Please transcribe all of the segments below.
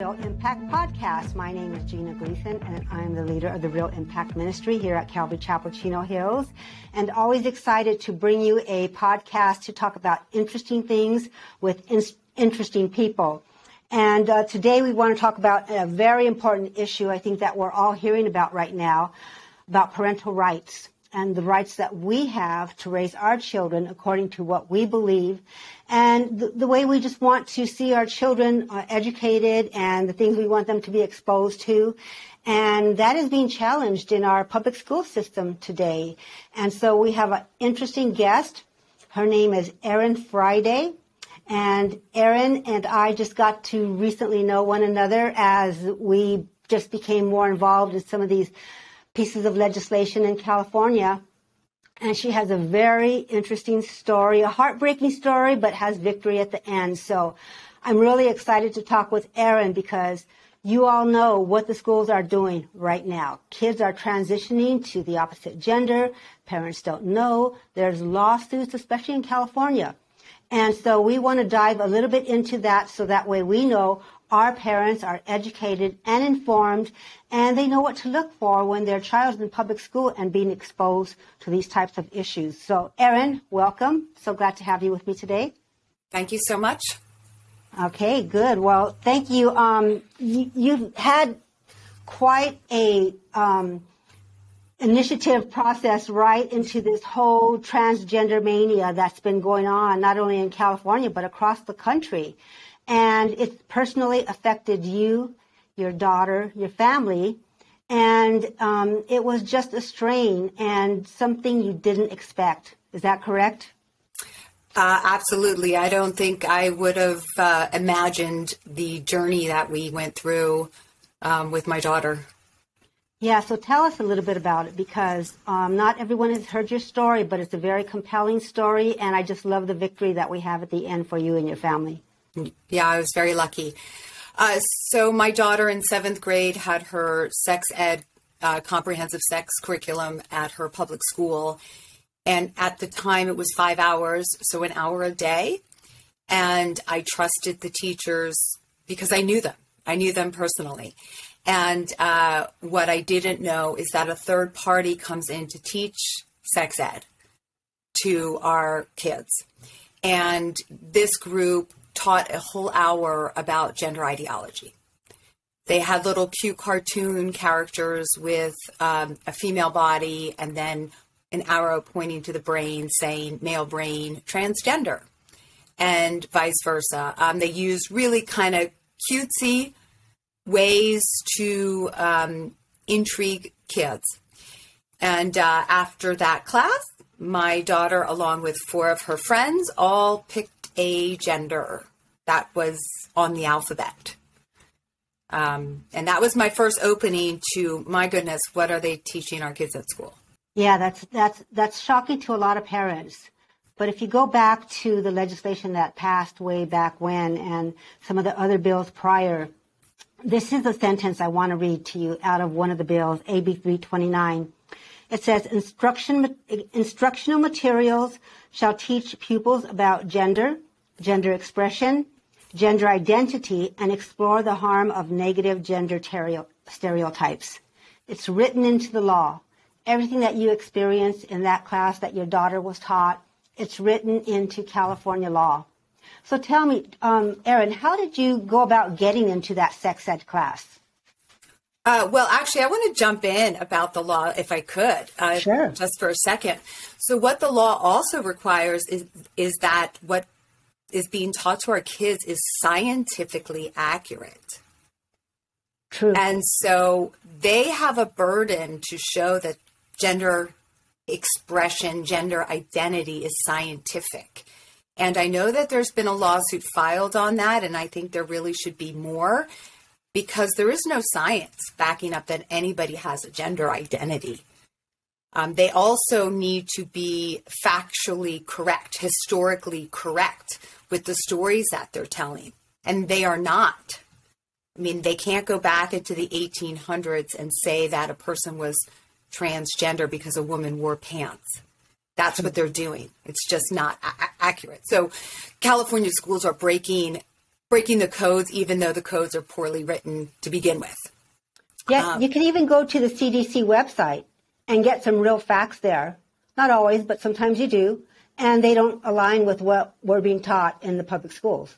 Real Impact Podcast. My name is Gina Gleason, and I'm the leader of the Real Impact Ministry here at Calvary Chapel Chino Hills. And always excited to bring you a podcast to talk about interesting things with in- interesting people. And uh, today we want to talk about a very important issue I think that we're all hearing about right now about parental rights and the rights that we have to raise our children according to what we believe and the, the way we just want to see our children uh, educated and the things we want them to be exposed to. And that is being challenged in our public school system today. And so we have an interesting guest. Her name is Erin Friday. And Erin and I just got to recently know one another as we just became more involved in some of these pieces of legislation in California. And she has a very interesting story, a heartbreaking story, but has victory at the end. So I'm really excited to talk with Erin because you all know what the schools are doing right now. Kids are transitioning to the opposite gender. Parents don't know. There's lawsuits, especially in California. And so we want to dive a little bit into that so that way we know our parents are educated and informed and they know what to look for when their child is in public school and being exposed to these types of issues. So, Erin, welcome. So glad to have you with me today. Thank you so much. Okay, good. Well, thank you. Um, you have had quite a um, initiative process right into this whole transgender mania that's been going on, not only in California, but across the country. And it's personally affected you, your daughter, your family. And um, it was just a strain and something you didn't expect. Is that correct? Uh, absolutely. I don't think I would have uh, imagined the journey that we went through um, with my daughter. Yeah, so tell us a little bit about it because um, not everyone has heard your story, but it's a very compelling story, and I just love the victory that we have at the end for you and your family. Yeah, I was very lucky. Uh, so my daughter in seventh grade had her sex ed uh, comprehensive sex curriculum at her public school. And at the time, it was five hours, so an hour a day. And I trusted the teachers because I knew them. I knew them personally. And uh, what I didn't know is that a third party comes in to teach sex ed to our kids. And this group taught a whole hour about gender ideology. They had little cute cartoon characters with um, a female body and then an arrow pointing to the brain saying male brain transgender and vice versa. Um, they used really kind of cutesy ways to um, intrigue kids. And uh, after that class, my daughter, along with four of her friends, all picked a gender that was on the alphabet. Um, and that was my first opening to my goodness, what are they teaching our kids at school? Yeah, that's that's that's shocking to a lot of parents. But if you go back to the legislation that passed way back when and some of the other bills prior, this is a sentence I want to read to you out of one of the bills, AB 329. It says instruction instructional materials shall teach pupils about gender, gender expression, gender identity, and explore the harm of negative gender stereotypes. It's written into the law. Everything that you experienced in that class that your daughter was taught, it's written into California law. So tell me, um, Erin, how did you go about getting into that sex ed class? Uh, well, actually, I want to jump in about the law if I could, uh, sure. just for a second. So, what the law also requires is is that what is being taught to our kids is scientifically accurate. True. And so they have a burden to show that gender expression, gender identity is scientific. And I know that there's been a lawsuit filed on that, and I think there really should be more because there is no science backing up that anybody has a gender identity. Um, they also need to be factually correct, historically correct with the stories that they're telling. And they are not. I mean, they can't go back into the 1800s and say that a person was transgender because a woman wore pants. That's what they're doing. It's just not a- accurate. So, California schools are breaking breaking the codes, even though the codes are poorly written to begin with. Yeah, um, you can even go to the CDC website and get some real facts there. Not always, but sometimes you do. And they don't align with what we're being taught in the public schools.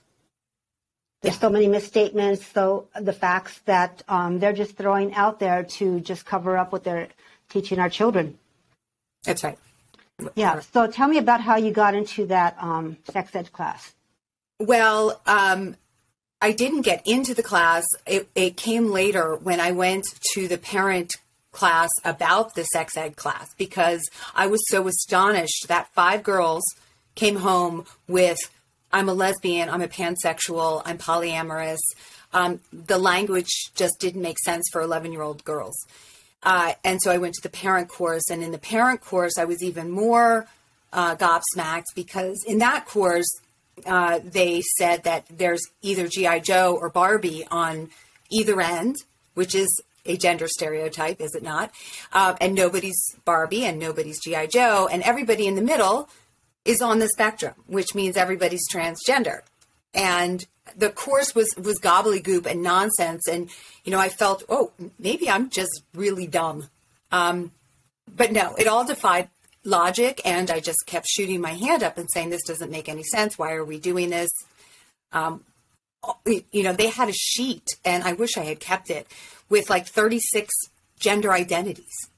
There's so many misstatements, so the facts that um, they're just throwing out there to just cover up what they're teaching our children. That's right. Yeah. So tell me about how you got into that um, sex ed class. Well, um, I didn't get into the class. It, it came later when I went to the parent class about the sex ed class because I was so astonished that five girls came home with I'm a lesbian, I'm a pansexual, I'm polyamorous. Um, the language just didn't make sense for 11 year old girls. Uh, and so I went to the parent course, and in the parent course, I was even more uh, gobsmacked because in that course, uh, they said that there's either G.I. Joe or Barbie on either end, which is a gender stereotype, is it not? Uh, and nobody's Barbie and nobody's G.I. Joe, and everybody in the middle is on the spectrum, which means everybody's transgender. And the course was was gobbledygook and nonsense, and you know I felt, oh, maybe I'm just really dumb. Um, but no, it all defied logic, and I just kept shooting my hand up and saying, this doesn't make any sense. Why are we doing this? Um, you know, they had a sheet, and I wish I had kept it with like 36 gender identities.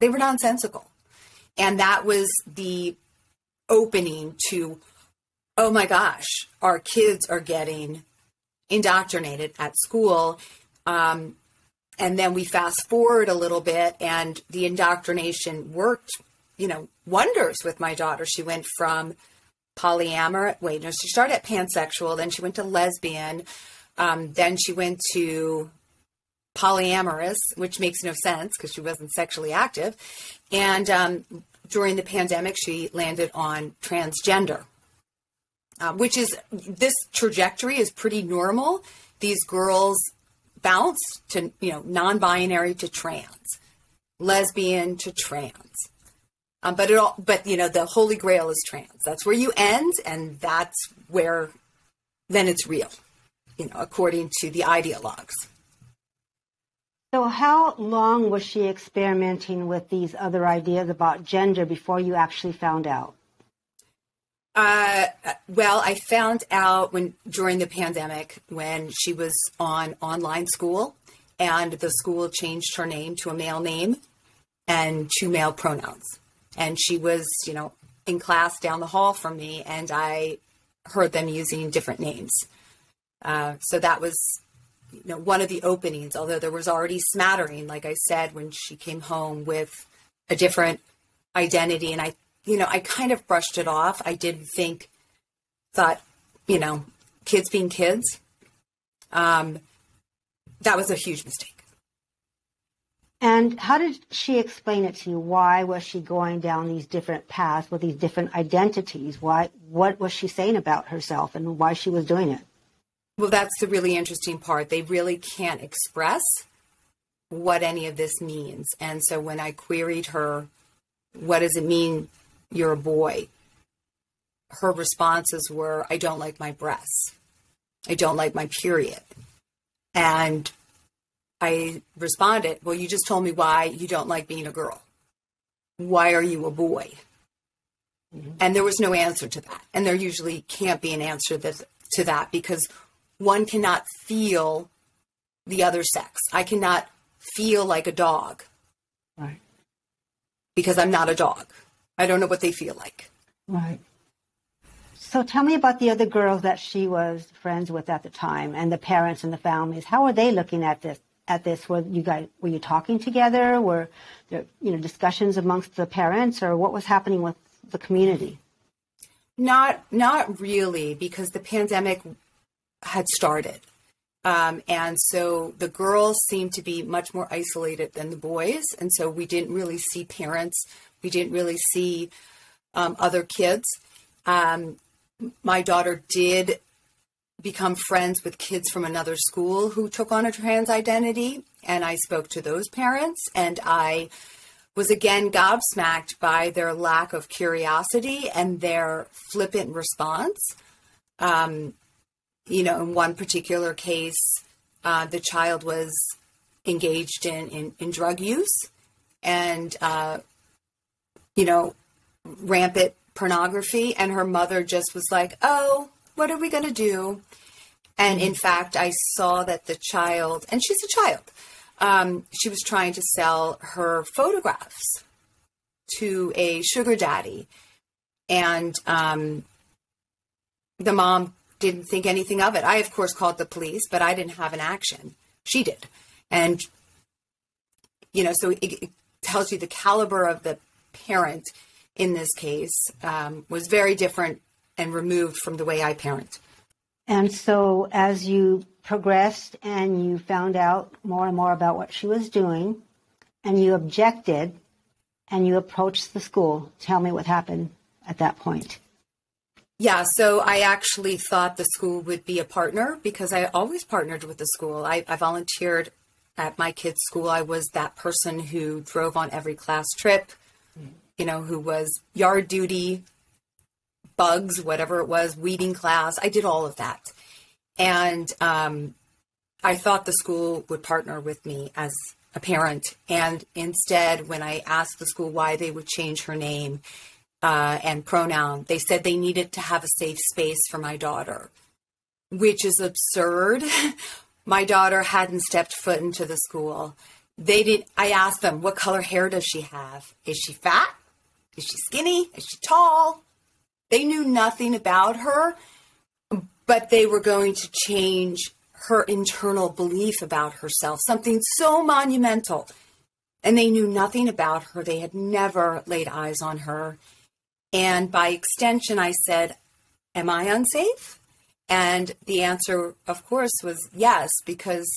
They were nonsensical, and that was the opening to oh my gosh, our kids are getting indoctrinated at school. Um, and then we fast forward a little bit, and the indoctrination worked, you know, wonders with my daughter. She went from polyamorous, wait, no, she started at pansexual, then she went to lesbian, um, then she went to polyamorous, which makes no sense because she wasn't sexually active. And um, during the pandemic, she landed on transgender uh, which is this trajectory is pretty normal. These girls bounce to you know non-binary to trans, lesbian to trans. Um, but it all, but you know, the holy grail is trans. That's where you end, and that's where then it's real, you know, according to the ideologues. So, how long was she experimenting with these other ideas about gender before you actually found out? Uh, well, I found out when during the pandemic when she was on online school, and the school changed her name to a male name and to male pronouns. And she was, you know, in class down the hall from me, and I heard them using different names. Uh, so that was, you know, one of the openings. Although there was already smattering, like I said, when she came home with a different identity, and I you know, I kind of brushed it off. I did think, thought, you know, kids being kids. Um, that was a huge mistake. And how did she explain it to you? Why was she going down these different paths with these different identities? Why, what was she saying about herself and why she was doing it? Well, that's the really interesting part. They really can't express what any of this means. And so when I queried her, what does it mean you're a boy. Her responses were, I don't like my breasts. I don't like my period. And I responded, Well, you just told me why you don't like being a girl. Why are you a boy? Mm-hmm. And there was no answer to that. And there usually can't be an answer that, to that because one cannot feel the other sex. I cannot feel like a dog. Right. Because I'm not a dog. I don't know what they feel like. Right. So tell me about the other girls that she was friends with at the time and the parents and the families. How are they looking at this? At this, were you guys were you talking together? Were there you know discussions amongst the parents, or what was happening with the community? Not not really, because the pandemic had started, um, and so the girls seemed to be much more isolated than the boys, and so we didn't really see parents we didn't really see um, other kids. Um, my daughter did become friends with kids from another school who took on a trans identity, and I spoke to those parents, and I was again gobsmacked by their lack of curiosity and their flippant response. Um, you know, in one particular case, uh, the child was engaged in, in, in drug use and, uh, you know, rampant pornography. And her mother just was like, oh, what are we going to do? And in fact, I saw that the child, and she's a child, um, she was trying to sell her photographs to a sugar daddy. And um, the mom didn't think anything of it. I, of course, called the police, but I didn't have an action. She did. And, you know, so it, it tells you the caliber of the parent in this case um, was very different and removed from the way I parent. And so, as you progressed and you found out more and more about what she was doing, and you objected, and you approached the school, tell me what happened at that point. Yeah, so I actually thought the school would be a partner because I always partnered with the school. I, I volunteered at my kids' school. I was that person who drove on every class trip, mm. you know, who was yard duty, bugs, whatever it was, weeding class. I did all of that. And um, I thought the school would partner with me as a parent. And instead, when I asked the school why they would change her name, uh, and pronoun. They said they needed to have a safe space for my daughter, which is absurd. my daughter hadn't stepped foot into the school. They did. I asked them, "What color hair does she have? Is she fat? Is she skinny? Is she tall?" They knew nothing about her, but they were going to change her internal belief about herself, something so monumental. And they knew nothing about her. They had never laid eyes on her. And by extension, I said, Am I unsafe? And the answer, of course, was yes, because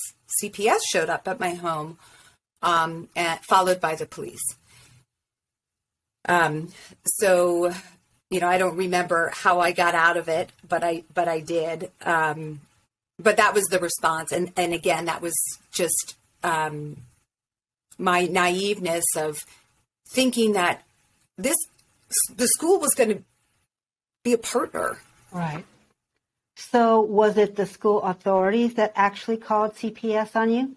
CPS showed up at my home, um, and, followed by the police. Um, so, you know, I don't remember how I got out of it, but I, but I did. Um, but that was the response, and and again, that was just um, my naiveness of thinking that this the school was going to be a partner. Right. So was it the school authorities that actually called CPS on you?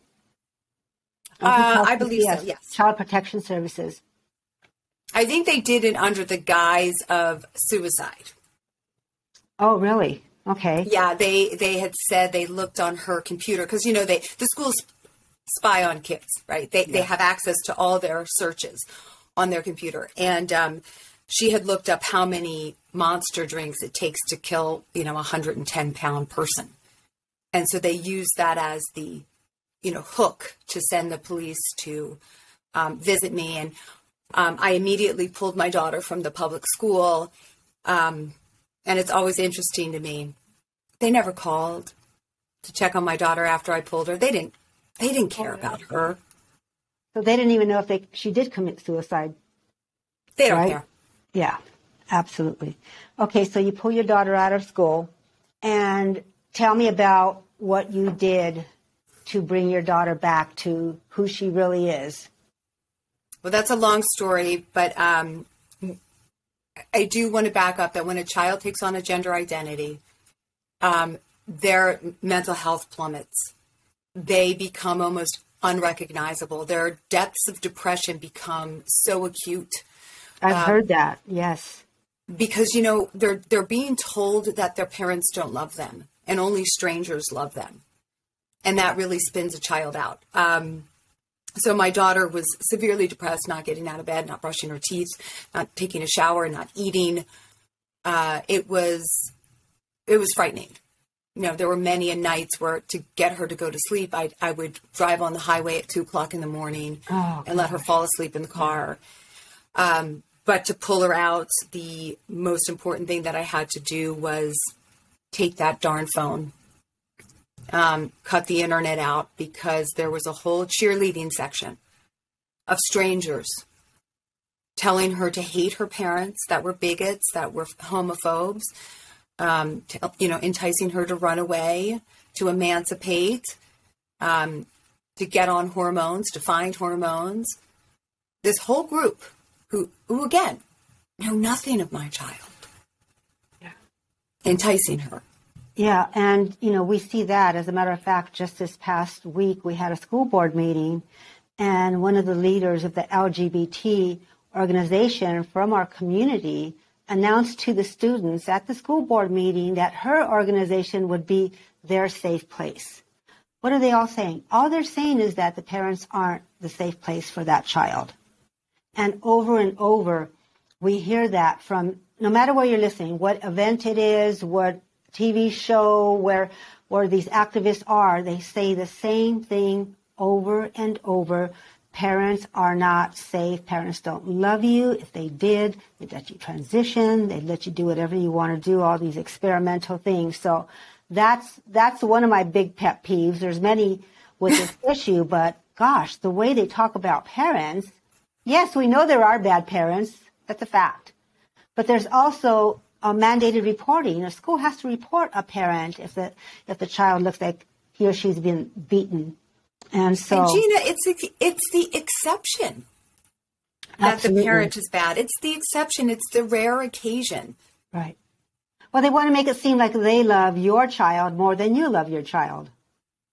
Uh, I believe CPS, so, yes. Child Protection Services. I think they did it under the guise of suicide. Oh, really? Okay. Yeah, they they had said they looked on her computer because you know they the schools spy on kids, right? They yeah. they have access to all their searches on their computer, and um, she had looked up how many monster drinks it takes to kill, you know, a 110 pound person. And so they used that as the, you know, hook to send the police to um, visit me. And um, I immediately pulled my daughter from the public school. Um, and it's always interesting to me. They never called to check on my daughter after I pulled her. They didn't. They didn't care about her. So they didn't even know if they she did commit suicide. They don't right? care. Yeah, absolutely. Okay, so you pull your daughter out of school and tell me about what you did to bring your daughter back to who she really is. Well, that's a long story, but um, I do want to back up that when a child takes on a gender identity, um, their mental health plummets. They become almost unrecognizable. Their depths of depression become so acute I've um, heard that. Yes. Because you know they're they're being told that their parents don't love them and only strangers love them, and that really spins a child out. Um, so my daughter was severely depressed, not getting out of bed, not brushing her teeth, not taking a shower, not eating. Uh, it was it was frightening. You know, there were many a nights where to get her to go to sleep, I I would drive on the highway at two o'clock in the morning oh, and let her fall asleep in the car. Um, but to pull her out, the most important thing that I had to do was take that darn phone, um, cut the internet out because there was a whole cheerleading section of strangers telling her to hate her parents that were bigots, that were homophobes, um, to, you know, enticing her to run away, to emancipate, um, to get on hormones, to find hormones. This whole group who, who again, know nothing of my child. Yeah. Enticing her. Yeah, and you know, we see that. As a matter of fact, just this past week, we had a school board meeting, and one of the leaders of the LGBT organization from our community announced to the students at the school board meeting that her organization would be their safe place. What are they all saying? All they're saying is that the parents aren't the safe place for that child. And over and over, we hear that from no matter where you're listening, what event it is, what TV show, where where these activists are, they say the same thing over and over. Parents are not safe. Parents don't love you. If they did, they'd let you transition. They'd let you do whatever you want to do, all these experimental things. So that's that's one of my big pet peeves. There's many with this issue, but gosh, the way they talk about parents, yes, we know there are bad parents. That's a fact. But there's also a mandated reporting. A school has to report a parent if the if the child looks like he or she's been beaten. And so, and Gina, it's it's the exception that absolutely. the parent is bad. It's the exception. It's the rare occasion. Right. Well, they want to make it seem like they love your child more than you love your child.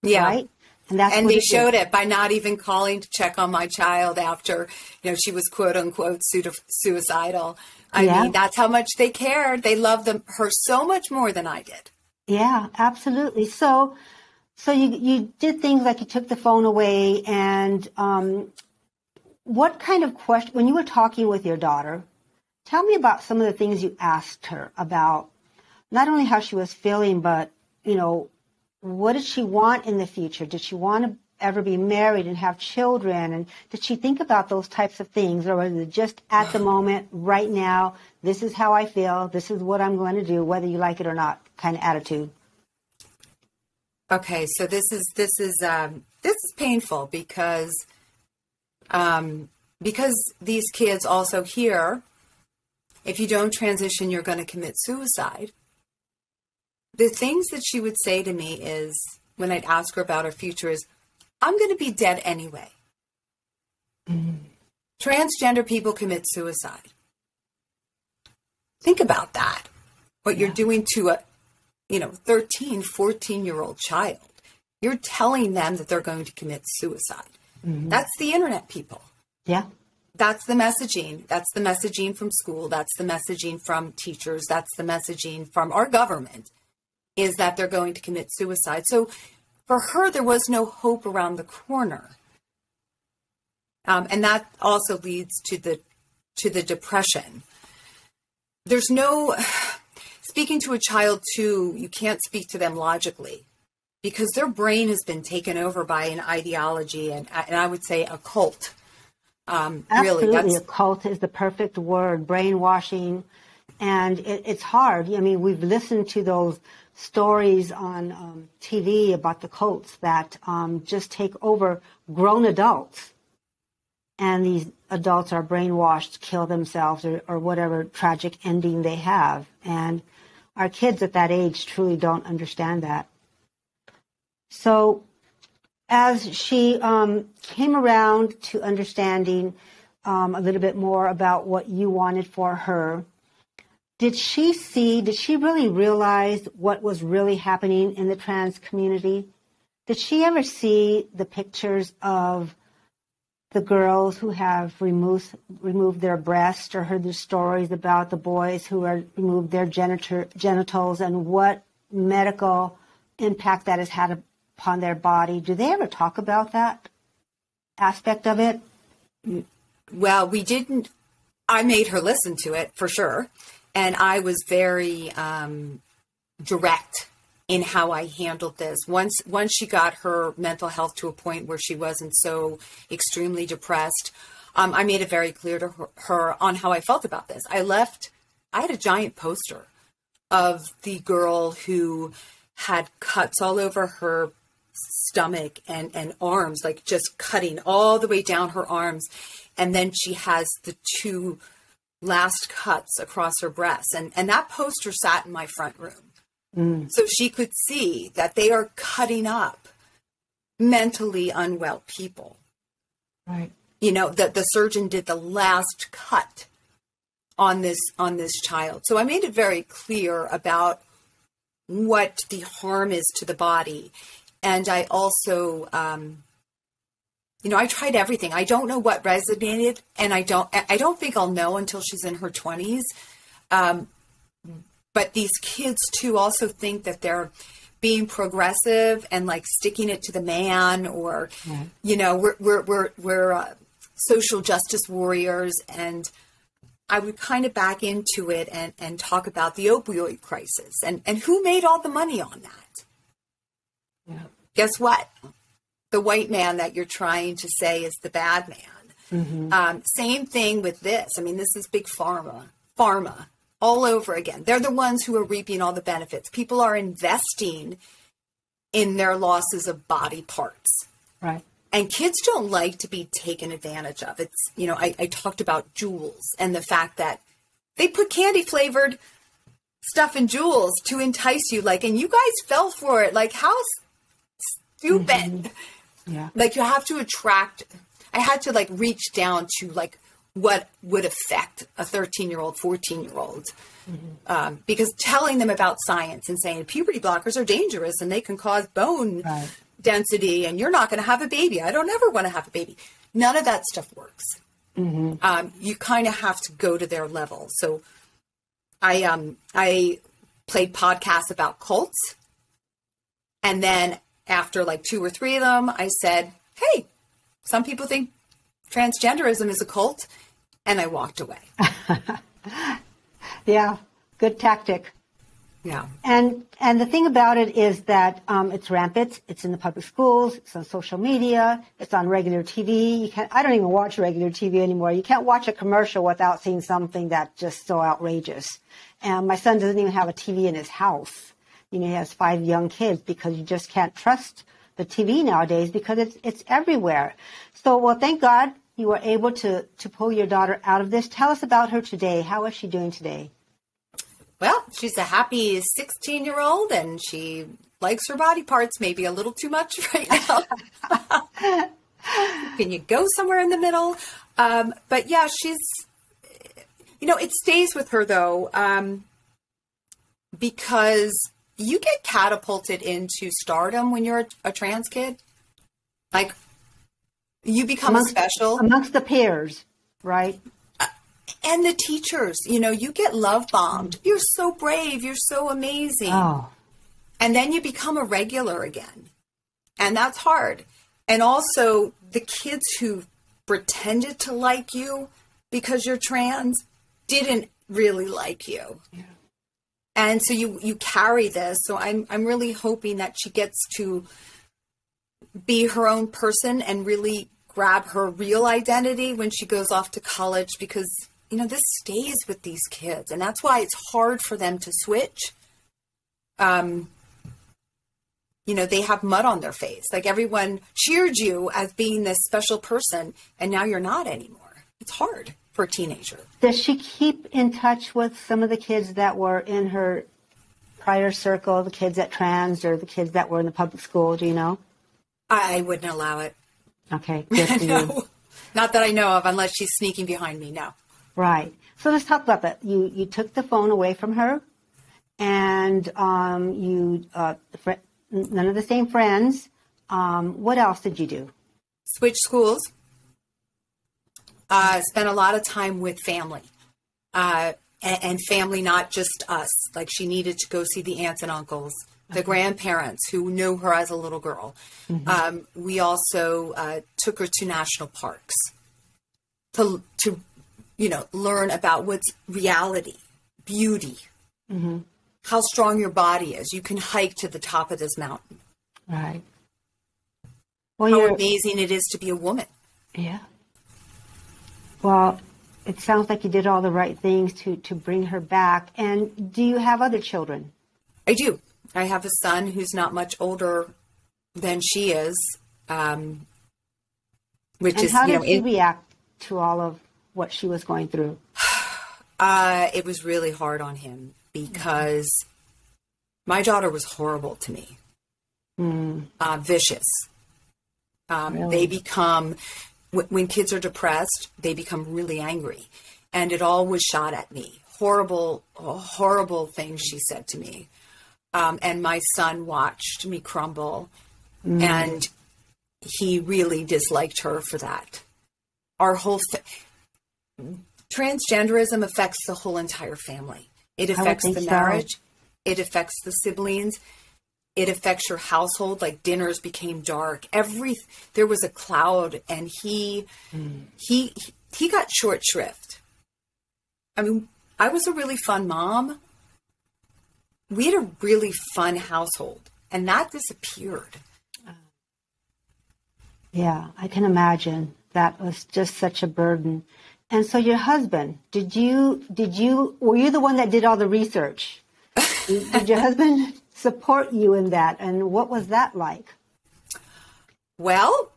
Yeah. Right? And that's and they showed it by not even calling to check on my child after, you know, she was quote unquote suicidal. I yeah. mean, that's how much they cared. They loved them her so much more than I did. Yeah, absolutely. So, so you you did things like you took the phone away, and um, what kind of question when you were talking with your daughter? Tell me about some of the things you asked her about not only how she was feeling, but, you know, what did she want in the future? Did she want to ever be married and have children? And did she think about those types of things? Or was it just at the moment, right now, this is how I feel, this is what I'm going to do, whether you like it or not, kind of attitude? Okay, so this is this is um, this is painful because um, because these kids also hear if you don't transition, you're going to commit suicide the things that she would say to me is when I'd ask her about her future is, I'm going to be dead anyway. Mm. Transgender people commit suicide. Think about that. What yeah. you're doing to a, you know, 13, 14 year old child. You're telling them that they're going to commit suicide. Mm-hmm. That's the internet people. Yeah. That's the messaging. That's the messaging from school. That's the messaging from teachers. That's the messaging from our government is that they're going to commit suicide. So for her, there was no hope around the corner. Um, and that also leads to the to the depression. There's no speaking to a child too. You can't speak to them logically because their brain has been taken over by an ideology and, and I would say a cult. Um, Absolutely, really, a cult is the perfect word. Brainwashing, and it, it's hard. I mean, we've listened to those stories on um, TV about the cults that um, just take over grown adults. And these adults are brainwashed, kill themselves, or, or whatever tragic ending they have. And our kids at that age truly don't understand that. So, as she um, came around to understanding um, a little bit more about what you wanted for her, did she see, did she really realize what was really happening in the trans community? Did she ever see the pictures of the girls who have removed removed their breasts or heard the stories about the boys who are removed their genitor, genitals and what medical impact that has had upon their body? Do they ever talk about that aspect of it? Well, we didn't. I made her listen to it for sure and I was very um, direct in how I handled this. Once once she got her mental health to a point where she wasn't so extremely depressed, um, I made it very clear to her, her on how I felt about this. I left. I had a giant poster of the girl who had cuts all over her stomach and and arms, like just cutting all the way down her arms, and then she has the two last cuts across her breasts. And, and that poster sat in my front room. Mm. So she could see that they are cutting up mentally unwell people. Right. You know, that the surgeon did the last cut on this on this child. So I made it very clear about what the harm is to the body. And I also, um, you know, I tried everything. I don't know what resonated, and I don't. I don't think I'll know until she's in her twenties. Um, but these kids too also think that they're being progressive and like sticking it to the man, or right. you know, we're we're we're we're uh, social justice warriors, and I would kind of back into it and and talk about the opioid crisis and and who made all the money on that. Yeah. Guess what? The white man that you're trying to say is the bad man. Mm-hmm. Um, same thing with this. I mean, this is big pharma. Pharma all over again. They're the ones who are reaping all the benefits. People are investing in their losses of body parts. Right. And kids don't like to be taken advantage of. It's, you know, I, I talked about Juuls and the fact that they put candy flavored stuff in Juuls to entice you. Like, and you guys fell for it. Like, how stupid. Mm-hmm. Yeah. Like, you have to attract. I had to like reach down to like what would affect a 13 year old, 14 year old. Mm-hmm. Um, because telling them about science and saying puberty blockers are dangerous and they can cause bone right. density and you're not going to have a baby. I don't ever want to have a baby. None of that stuff works. Mm-hmm. Um, you kind of have to go to their level. So I, um, I played podcasts about cults. And then after like two or three of them, I said, Hey, some people think transgenderism is a cult and I walked away. yeah, good tactic. Yeah. And and the thing about it is that um, it's rampant. It's in the public schools. It's on social media. It's on regular TV. You can't. I don't even watch regular TV anymore. You can't watch a commercial without seeing something that's just so outrageous. And my son doesn't even have a TV in his house. You know, he has five young kids because you just can't trust the TV nowadays because it's it's everywhere. So, well, thank God you were able to, to pull your daughter out of this. Tell us about her today. How is she doing today? Well, she's a happy 16 year old and she likes her body parts maybe a little too much right now. Can you go somewhere in the middle? Um, but yeah, she's, you know, it stays with her though, um, because you get catapulted into stardom when you're a, a trans kid. Like you become amongst, special amongst the peers, right? Uh, and the teachers, you know, you get love bombed. You're so brave. You're so amazing. Oh. And then you become a regular again. And that's hard. And also, the kids who pretended to like you because you're trans didn't really like you. Yeah. And so you you carry this. So I'm I'm really hoping that she gets to be her own person and really grab her real identity when she goes off to college because you know this stays with these kids. And that's why it's hard for them to switch. Um you know they have mud on their face. Like everyone cheered you as being this special person and now you're not anymore. It's hard for a teenager does she keep in touch with some of the kids that were in her prior circle the kids at trans or the kids that were in the public school do you know i wouldn't allow it Okay, no. Not that I know of, unless she's sneaking behind me. No. Right. So let's talk about that. You you took the phone away from her, and um, you uh, fr- none of the same friends. Um, what else did you do? Switch schools. Uh, spent a lot of time with family, uh, and, and family, not just us. Like she needed to go see the aunts and uncles the grandparents who knew her as a little girl. Mm-hmm. Um, we also uh, took her to national parks to to you know learn about what's reality, beauty, mm-hmm. how strong your body is. You can hike to the top of this mountain. Right. Well, how amazing it is to be a woman. Yeah. Well, it sounds like you did all the right things to to bring her back. And do you have other children? I do. I have a son who's not much older than she is, um, which and is how you did know, he it, react to all of what she was going through? Uh, it was really hard on him because mm-hmm. my daughter was horrible to me, mm. uh, vicious. Um, really? They become when kids are depressed, they become really angry, and it all was shot at me. Horrible, horrible things she said to me. Um, and my son watched me crumble, mm. and he really disliked her for that. Our whole fa- transgenderism affects the whole entire family. It affects the marriage. So. It affects the siblings. It affects your household. Like dinners became dark. Every there was a cloud, and he mm. he he got short shrift. I mean, I was a really fun mom. We had a really fun household, and that disappeared. Yeah, I can imagine that was just such a burden. And so your husband, did you did you were you the one that did all the research? did your husband support you in that and what was that like? Well,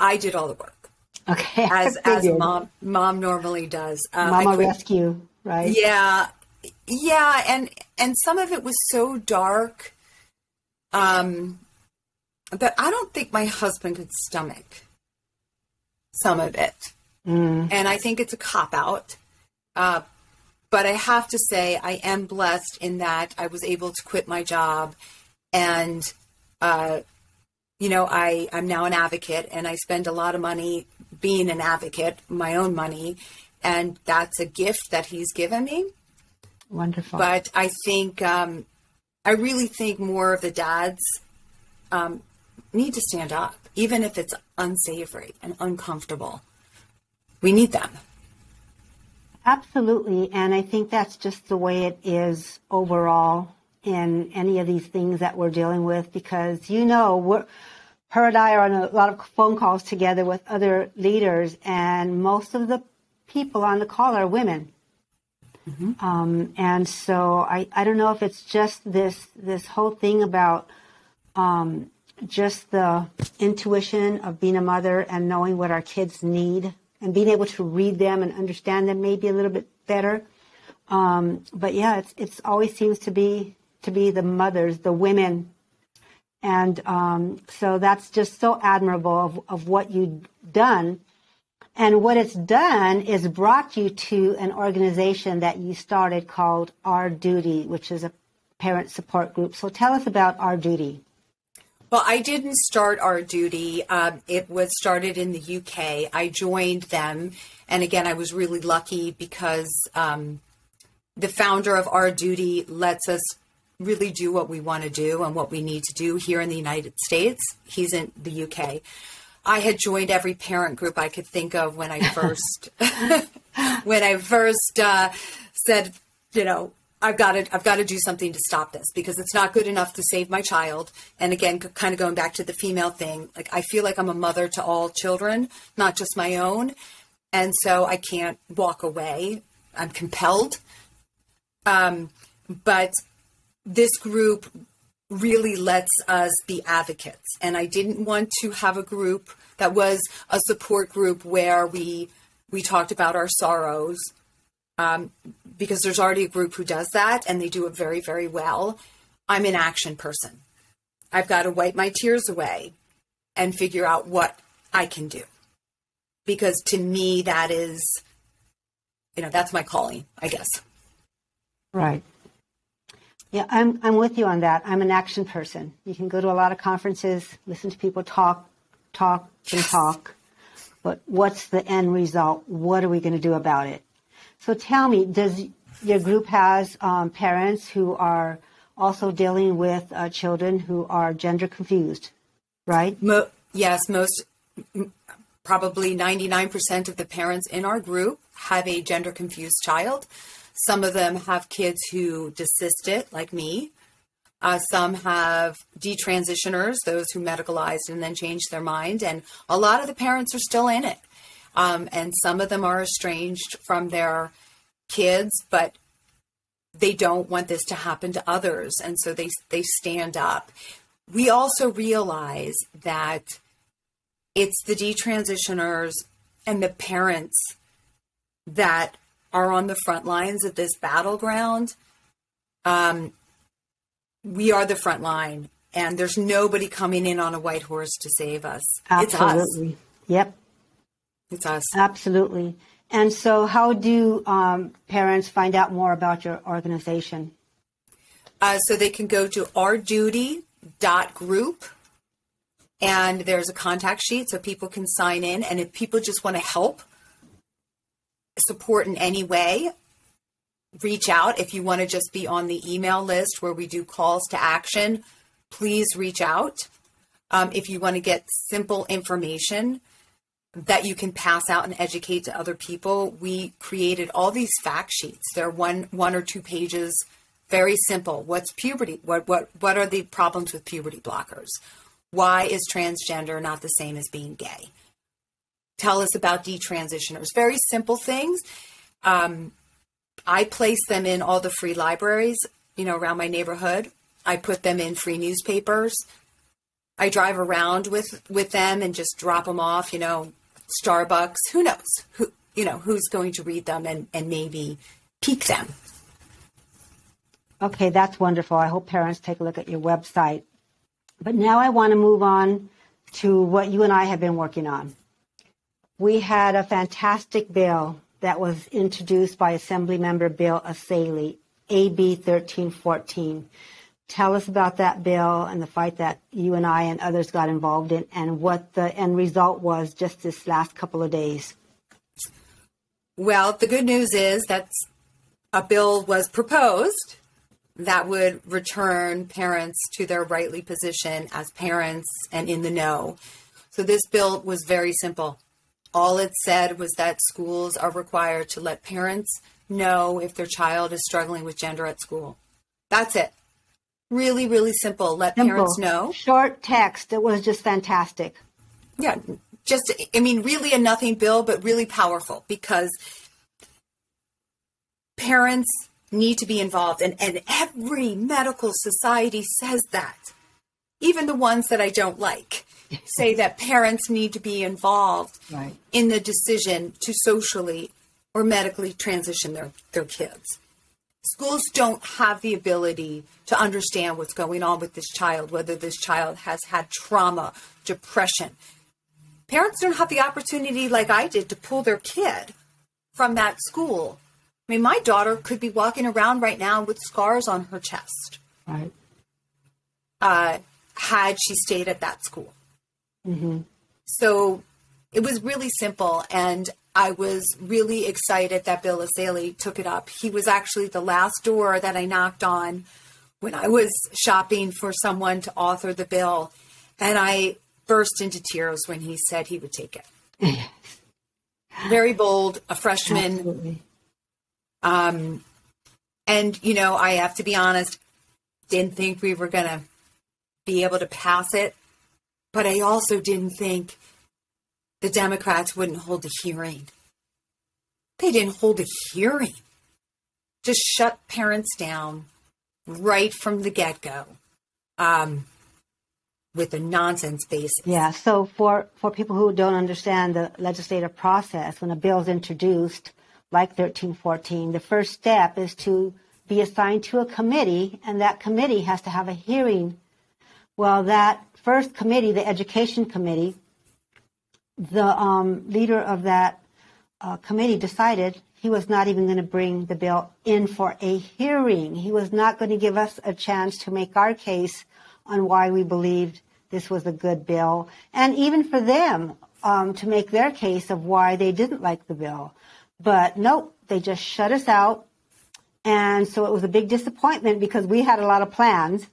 I did all the work. Okay. As as mom mom normally does. Um, Mama rescue, right? Yeah. Yeah, and and some of it was so dark. Um but I don't think my husband could stomach some of it. Mm. And I think it's a cop out. Uh, but I have to say, I am blessed in that I was able to quit my job and, uh, you know, I, I'm now an advocate and I spend a lot of money being an advocate, my own money. And that's a gift that he's given me. Wonderful. But I think, um, I really think more of the dads um, need to stand up, even if it's unsavory and uncomfortable. We need them. Absolutely. And I think that's just the way it is overall in any of these things that we're dealing with because, you know, we're, her and I are on a lot of phone calls together with other leaders, and most of the people on the call are women. Mm-hmm. Um, and so I, I don't know if it's just this this whole thing about um, just the intuition of being a mother and knowing what our kids need and being able to read them and understand them maybe a little bit better. Um, but yeah, it's it's always seems to be to be the mothers, the women, and um, so that's just so admirable of, of what you've done. And what it's done is brought you to an organization that you started called Our Duty, which is a parent support group. So tell us about Our Duty. Well, I didn't start Our Duty. Um, it was started in the UK. I joined them. And again, I was really lucky because um, the founder of Our Duty lets us really do what we want to do and what we need to do here in the United States. He's in the UK. I had joined every parent group I could think of when I first when I first uh, said, you know, I've got to I've got to do something to stop this because it's not good enough to save my child. And again, kind of going back to the female thing, like I feel like I'm a mother to all children, not just my own, and so I can't walk away. I'm compelled. Um, but this group really lets us be advocates, and I didn't want to have a group that was a support group where we we talked about our sorrows um, because there's already a group who does that and they do it very, very well. I'm an action person. I've got to wipe my tears away and figure out what I can do. Because to me, that is, you know, that's my calling, I guess. Right. Yeah, I'm, I'm with you on that. I'm an action person. You can go to a lot of conferences, listen to people talk, talk, and talk. But what's the end result? What are we going to do about it? So tell me, does your group has um, parents who are also dealing with uh, children who are gender confused, right? Mo- yes, most probably 99% of the parents in our group have a gender confused child. Some of them have kids who desisted, like me. Uh, some have detransitioners, those who medicalized and then changed their mind. And a lot of the parents are still in it. Um, and some of them are estranged from their kids, but they don't want this to happen to others. And so they, they stand up. We also realize that it's the detransitioners and the parents that are on the front lines of this battleground. Um, we are the front line, and there's nobody coming in on a white horse to save us. Absolutely. Yep. It's us. Absolutely. And so, how do um, parents find out more about your organization? Uh, so they can go to ourduty.group and there's a contact sheet so people can sign in. And if people just want to help, support in any way, reach out. If you want to just be on the email list where we do calls to action, please reach out. Um, if you want to get simple information that you can pass out and educate to other people, we created all these fact sheets. They're one one or two pages, very simple. What's puberty? What what what are the problems with puberty blockers? Why is transgender not the same as being gay? Tell us about detransitioners. Very simple things. Um, I place them in all the free libraries, you know, around my neighborhood. I put them in free newspapers. I drive around with with them and just drop them off, you know, Starbucks. Who knows? Who you know, who's going to read them and and maybe pique them. Okay, that's wonderful. I hope parents take a look at your website. But now I want to move on to what you and I have been working on. We had a fantastic bill that was introduced by Assemblymember Bill Essayli, AB 1314. Tell us about that bill and the fight that you and I and others got involved in and what the end result was just this last couple of days. Well, the good news is that a bill was proposed that would return parents to their rightly position as parents and in the know. So this bill was very simple. All it said was that schools are required to let parents know if their child is struggling with gender at school. That's it. Really, really simple. Let simple. parents know. Short text. It was just fantastic. Yeah. Just, I mean, really a nothing bill, but really powerful because parents need to be involved. And, and every medical society says that. Even the ones that I don't like say that parents need to be involved right. in the decision to socially or medically transition their, their kids. Schools don't have the ability to understand what's going on with this child, whether this child has had trauma, depression. Parents don't have the opportunity, like I did, to pull their kid from that school. I mean, my daughter could be walking around right now with scars on her chest. Right. Uh, had she stayed at that school. Mm-hmm. So it was really simple. And I was really excited that Bill Essayli took it up. He was actually the last door that I knocked on when I was shopping for someone to author the bill. And I burst into tears when he said he would take it. Very bold, a freshman. Absolutely. Um, and, you know, I have to be honest, didn't think we were going to be able to pass it but I also didn't think the Democrats wouldn't hold a hearing. They didn't hold a hearing. Just shut parents down right from the get go um, with a nonsense basis. Yeah. So for, for people who don't understand the legislative process, when a bill is introduced, like 1314, the first step is to be assigned to a committee, and that committee has to have a hearing. Well, that first committee, the education committee, the um, leader of that uh, committee decided he was not even going to bring the bill in for a hearing. He was not going to give us a chance to make our case on why we believed this was a good bill, and even for them um, to make their case of why they didn't like the bill. But nope, they just shut us out. And so it was a big disappointment because we had a lot of plans.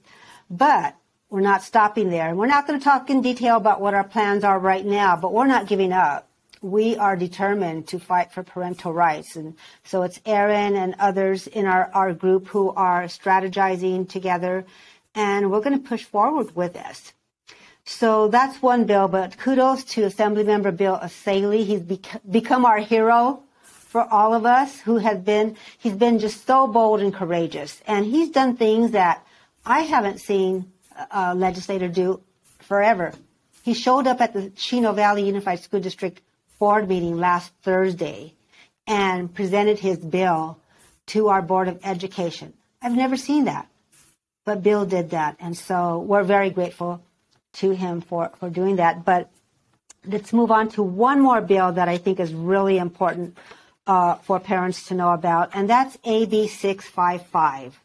But we're not stopping there. And We're not going to talk in detail about what our plans are right now, but we're not giving up. We are determined to fight for parental rights. And so it's Erin and others in our, our group who are strategizing together, and we're going to push forward with this. So that's one bill, but kudos to Assemblymember Bill Essayli. He's bec- become our hero for all of us who have been, he's been just so bold and courageous. And he's done things that I haven't seen uh, legislator do forever. He showed up at the Chino Valley Unified School District board meeting last Thursday and presented his bill to our Board of Education. I've never seen that, but Bill did that. And so we're very grateful to him for, for doing that. But let's move on to one more bill that I think is really important uh, for parents to know about, and that's AB 655.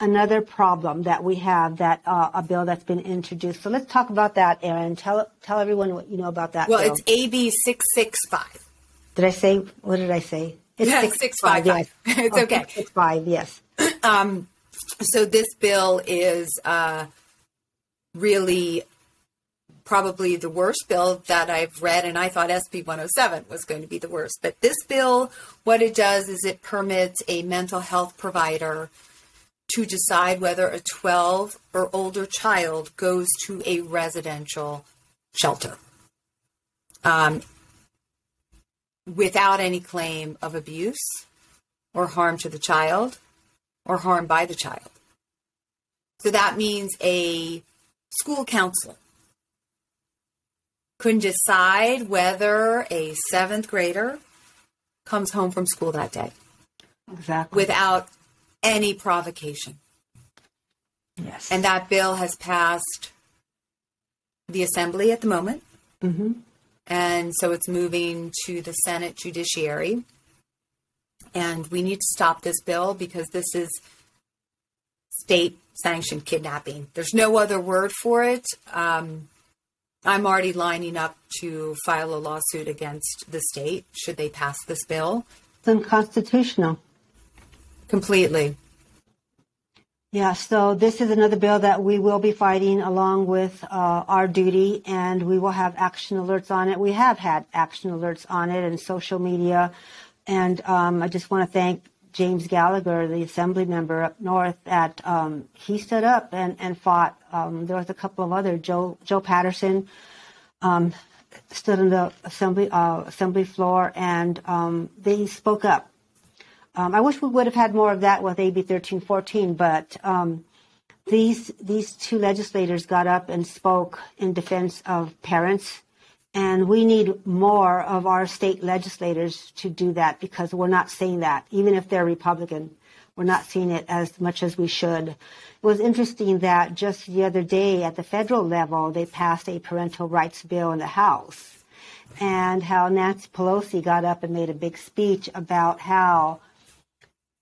Another problem that we have that uh, a bill that's been introduced. So let's talk about that, Erin. Tell tell everyone what you know about that. Well, bill. it's AB six six five. Did I say what did I say? It's yeah, six, six five. five. Yes. it's oh, okay. Six five. Yes. Um, so this bill is uh, really probably the worst bill that I've read, and I thought SB 107 was going to be the worst. But this bill, what it does is it permits a mental health provider to decide whether a 12 or older child goes to a residential shelter um, without any claim of abuse or harm to the child or harm by the child. So that means a school counselor can decide whether a seventh grader comes home from school that day. Exactly. Without any provocation. Yes. And that bill has passed the Assembly at the moment. Mm-hmm. And so it's moving to the Senate Judiciary. And we need to stop this bill because this is state sanctioned kidnapping. There's no other word for it. Um, I'm already lining up to file a lawsuit against the state should they pass this bill. It's unconstitutional. Completely. Yeah, so this is another bill that we will be fighting along with uh, our duty, and we will have action alerts on it. We have had action alerts on it and social media. And um, I just want to thank James Gallagher, the assembly member up north, that um, he stood up and, and fought. Um, there was a couple of other Joe Joe Patterson um, stood in the assembly uh, assembly floor and um, they spoke up. Um, I wish we would have had more of that with AB 1314, but um, these these two legislators got up and spoke in defense of parents and we need more of our state legislators to do that because we're not seeing that, even if they're Republican. We're not seeing it as much as we should. It was interesting that just the other day at the federal level, they passed a parental rights bill in the House and how Nancy Pelosi got up and made a big speech about how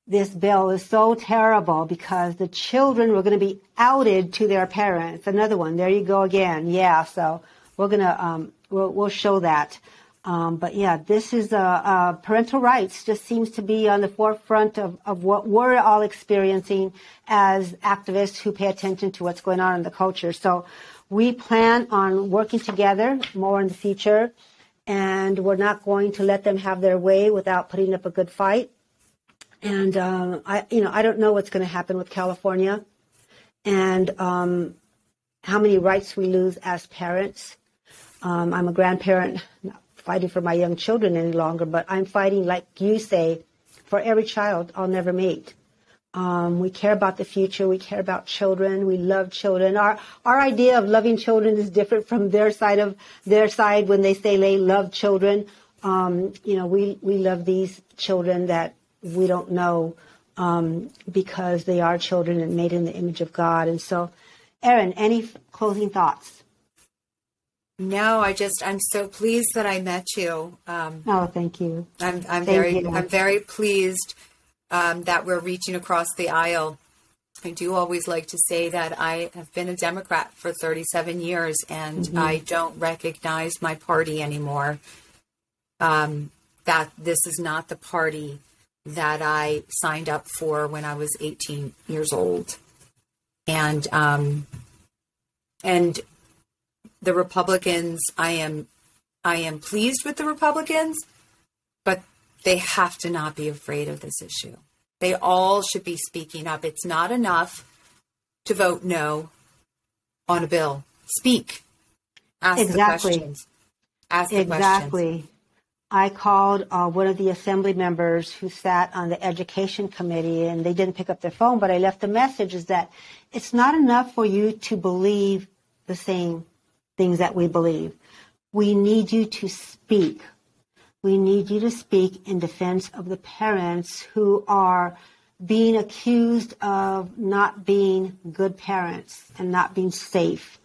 this bill is so terrible because the children were going to be outed to their parents. Another one. There you go again. Yeah. So we're going to um, we'll, we'll show that. Um, but yeah, this is uh, uh, parental rights just seems to be on the forefront of, of what we're all experiencing as activists who pay attention to what's going on in the culture. So we plan on working together more in the future, and we're not going to let them have their way without putting up a good fight. And uh, I, you know, I don't know what's going to happen with California, and um, how many rights we lose as parents um, I'm a grandparent, not fighting for my young children any longer, but I'm fighting, like you say, for every child I'll never meet. Um, we care about the future. We care about children. We love children. Our our idea of loving children is different from their side of their side when they say they love children. Um, you know, we we love these children that we don't know um, because they are children and made in the image of God. And so, Erin, any closing thoughts? No, I just I'm so pleased that I met you. Um, oh, thank you. I'm I'm thank very you. I'm very pleased um, that we're reaching across the aisle. I do always like to say that I have been a Democrat for 37 years and mm-hmm. I don't recognize my party anymore. Um, that this is not the party that I signed up for when I was 18 years old. And um, and the Republicans, I am I am pleased with the Republicans, but they have to not be afraid of this issue. They all should be speaking up. It's not enough to vote no on a bill. Speak. Ask exactly. the questions. Ask exactly. Questions. I called uh, one of the assembly members who sat on the education committee and they didn't pick up their phone, but I left a message is that it's not enough for you to believe the same things that we believe. We need you to speak. We need you to speak in defense of the parents who are being accused of not being good parents and not being safe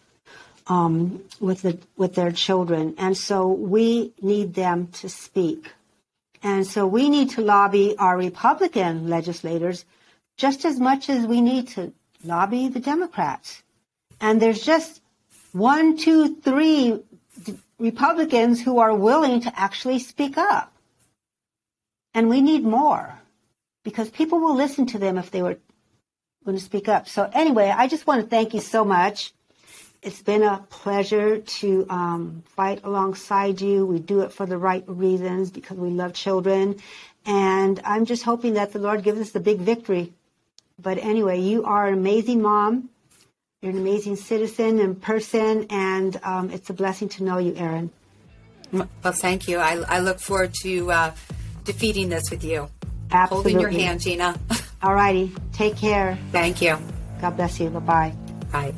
um, with the, with their children. And so we need them to speak. And so we need to lobby our Republican legislators just as much as we need to lobby the Democrats. And there's just one, two, three Republicans who are willing to actually speak up. And we need more because people will listen to them if they were going to speak up. So, anyway, I just want to thank you so much. It's been a pleasure to um, fight alongside you. We do it for the right reasons because we love children. And I'm just hoping that the Lord gives us the big victory. But anyway, you are an amazing mom. You're an amazing citizen and person, and um, it's a blessing to know you, Erin. Well, thank you. I, I look forward to uh, defeating this with you. Absolutely. Holding your hand, Gina. All righty. Take care. Thank you. God bless you. Bye-bye. Bye.